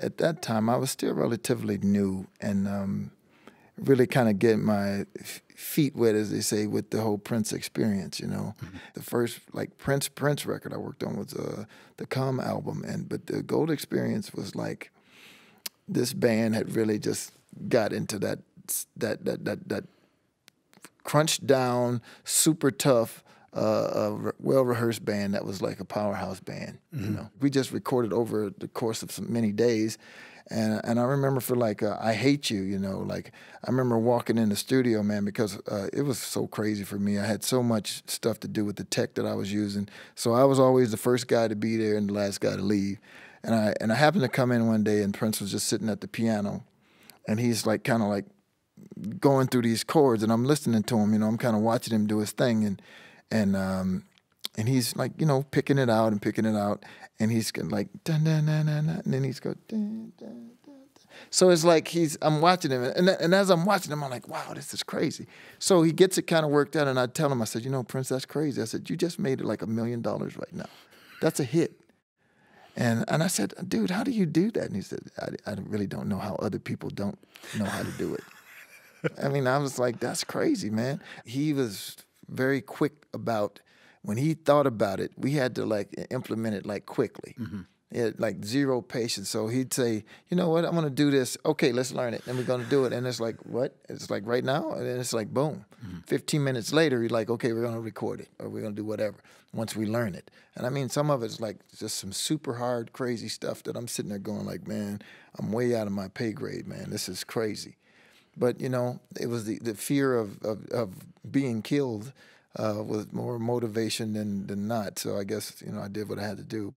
at that time I was still relatively new and um, really kind of getting my feet wet, as they say, with the whole Prince experience. You know, mm-hmm. the first like Prince Prince record I worked on was uh, the Come album, and but the Gold Experience was like this band had really just got into that that that that that crunched down, super tough uh, a well rehearsed band that was like a powerhouse band. Mm-hmm. You know, we just recorded over the course of some, many days, and and I remember for like uh, I hate you, you know, like I remember walking in the studio, man, because uh, it was so crazy for me. I had so much stuff to do with the tech that I was using, so I was always the first guy to be there and the last guy to leave. And I and I happened to come in one day, and Prince was just sitting at the piano, and he's like kind of like going through these chords, and I'm listening to him. You know, I'm kind of watching him do his thing, and and um, and he's like you know picking it out and picking it out, and he's like dun dun dun dun, dun and then he's go dun, dun, dun, So it's like he's I'm watching him, and and as I'm watching him, I'm like, wow, this is crazy. So he gets it kind of worked out, and I tell him, I said, you know, Prince, that's crazy. I said, you just made it like a million dollars right now. That's a hit. And and I said, dude, how do you do that? And he said, I, I really don't know how other people don't know how to do it. I mean, I was like, that's crazy, man. He was very quick about when he thought about it, we had to like implement it like quickly. Mm-hmm. Like zero patience. So he'd say, you know what, I'm gonna do this. Okay, let's learn it. And we're gonna do it. And it's like, what? It's like right now? And then it's like boom. Mm-hmm. 15 minutes later, you're like, okay, we're gonna record it or we're gonna do whatever once we learn it. And I mean some of it's like just some super hard, crazy stuff that I'm sitting there going like, man, I'm way out of my pay grade, man. This is crazy. But you know, it was the, the fear of, of, of being killed uh, was more motivation than, than not. So I guess you know I did what I had to do.